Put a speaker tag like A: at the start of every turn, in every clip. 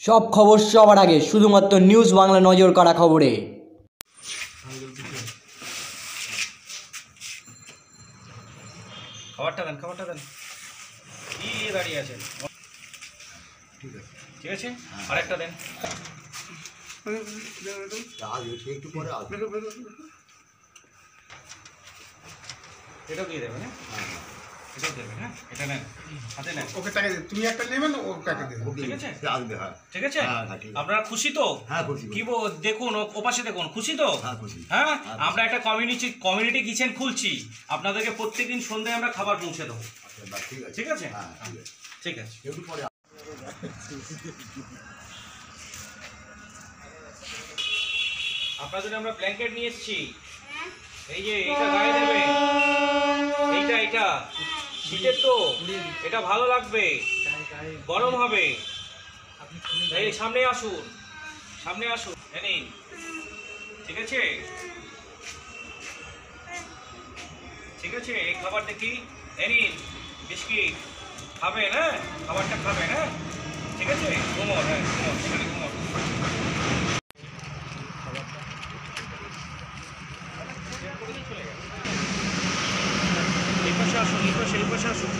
A: সব খবর সবার আগে শুধুমাত্র নিউজ বাংলা নজর কাড়া খবরে।
B: খাবারটা দেন খাবারটা দেন। কি দাঁড়িয়ে আছেন? ঠিক আছে। আরেকটা দেন।
C: একটু পরে আসবে
B: এটাও দিয়ে দেবেন হ্যাঁ। এটাও দেবেন হ্যাঁ? এটা নেন। হাতে নেন।
D: ওকে টাকা দিন তুমি একটা নেবেন ও টাকা দেবে
C: ওকে
B: ঠিক আছে?
C: আসবে হ্যাঁ।
B: ঠিক আছে?
C: হ্যাঁ, ঠিক আছে।
B: আপনারা খুশি তো?
C: হ্যাঁ খুশি
B: কি দেখুন ওপাশে দেখুন খুশি তো?
C: হ্যাঁ খুশি।
B: আমরা একটা কমিউনিটি কমিউনিটি কিচেন খুলছি। আপনাদেরকে প্রত্যেকদিন সন্ধ্যায় আমরা খাবার পৌঁছে দেবো।
C: আচ্ছা, ঠিক আছে।
B: ঠিক আছে?
C: হ্যাঁ ঠিক আছে। একটু পরে
B: আপনার আমরা ব্ল্যাঙ্কেট নিয়ে এসেছি। এই যে এটা গায়ে দেবে এইটা এইটা। শীতের তো, এটা ভালো লাগবে। গরম হবে। সামনে আসুন সামনে আসুন নিন। ঠিক আছে? ঠিক আছে, এই খাবার দেখি, এই নিন, বিস্কিট। খাবেন হ্যাঁ? খাবারটা খাবেন হ্যাঁ? ঠিক আছে? ঘুমোর হ্যাঁ ঘুমোর এখানে ঘুমোর এই পাশে আসুন এই পাশে এই পাশে আসুন এইদিকে এইদিকে এইদিকে এইদিকে খাবার নেবে আমরা একটা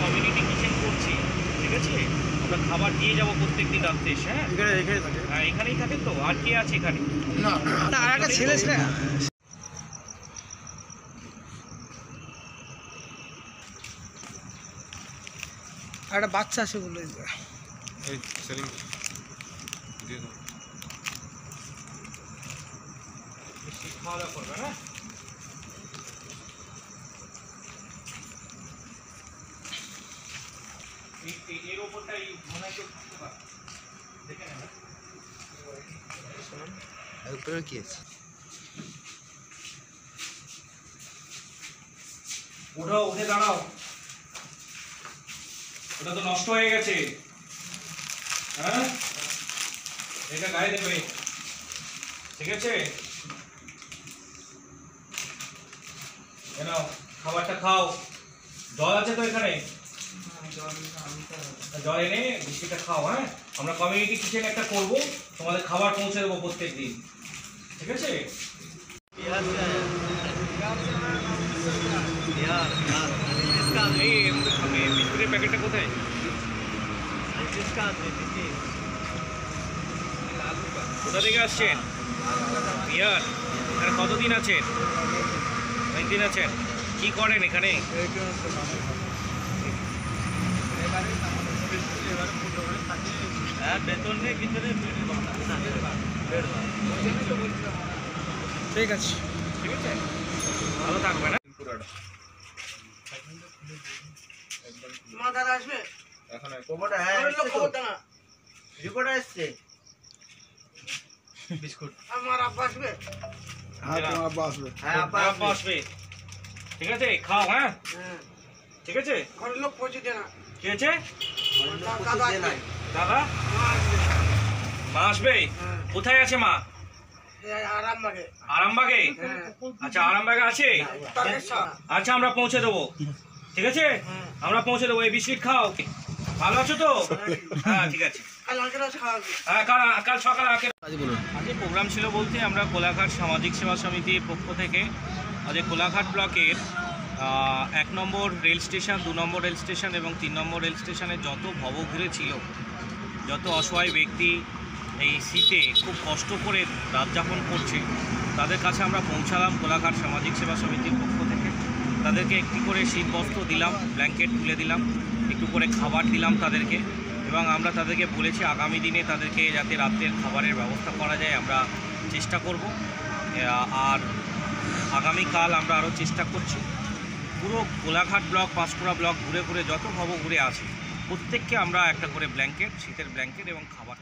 B: কমিউনিটি করছি ঠিক আছে আমরা খাবার দিয়ে যাব হ্যাঁ এখানেই তো আর আছে
D: না আর একটা ছেলে একটা বাচ্চা আছে বলে
B: খাওয়া দাওয়া করবে হ্যাঁ এই- এই- এর ওপরটাই মনে হয় কেউ থাকতে পারে। দেখে নেন।
C: উপরে কি আছে?
B: উঠো উঠে দাঁড়াও। ওটা তো নষ্ট হয়ে গেছে। হ্যাঁ এটা গায়ে দেবে ঠিক আছে খাবারটা খাও জল আছে তো এখানে জল এনে বিস্কিটটা খাও হ্যাঁ আমরা কমিউনিটি কিচেন একটা করব তোমাদের খাবার পৌঁছে দেবো প্রত্যেক দিন ঠিক আছে এই প্যাকেটটা কোথায় কোথা থেকে আসছেন? বিহার। এখানে কতদিন আছেন? অনেকদিন আছেন। কি করেন এখানে? বেতন নেই, কিছু নেই
D: ঠিক আছে।
B: ঠিক আছে। ভালো থাকবে না
D: মা দাদা
C: খবরটা হ্যাঁ
D: আমার আব্বা আসবে?
B: হ্যাঁ, তোমার
D: আব্বা আসবে।
C: হ্যাঁ আব্বা
B: আব্বা আসবে। ঠিক আছে খাও ঠিক আছে?
D: ঘরের লোক পৌঁছে দে না।
B: কি আছে
D: দাদা মা আসবে।
B: মা আসবে? কোথায় আছে মা? আরামবাগে। আচ্ছা আরামবাগে আছে? আচ্ছা আমরা পৌঁছে দেবো। ঠিক আছে? আমরা পৌঁছে দেবো। এই বিস্কিট খাও। ভালো আছো তো? হ্যাঁ ঠিক আছে।
D: কাল
B: হ্যাঁ কাল কাল সকালে আগে আজকে প্রোগ্রাম ছিল বলতে আমরা কোলাঘাট সামাজিক সেবা সমিতির পক্ষ থেকে আজকে কোলাঘাট ব্লকের এক নম্বর রেল স্টেশন দু নম্বর রেল স্টেশন এবং তিন নম্বর রেল স্টেশনে যত ভবঘুরে ছিল যত অসহায় ব্যক্তি এই শীতে খুব কষ্ট করে রাত যাপন করছে তাদের কাছে আমরা পৌঁছালাম কোলাঘাট সামাজিক সেবা সমিতির পক্ষ থেকে তাদেরকে একটি করে শীত বস্ত্র দিলাম ব্ল্যাঙ্কেট তুলে দিলাম, একটু করে খাবার দিলাম তাদেরকে এবং আমরা তাদেরকে বলেছি আগামী দিনে তাদেরকে যাতে রাত্রের খাবারের ব্যবস্থা করা যায়, আমরা চেষ্টা করব। আর আগামীকাল আমরা আরও চেষ্টা করছি। পুরো কোলাঘাট ব্লক, পাঁশকুড়া ব্লক ঘুরে ঘুরে যত ভব ঘুরে আছে, প্রত্যেককে আমরা একটা করে ব্ল্যাঙ্কেট শীতের ব্ল্যাঙ্কেট এবং খাবার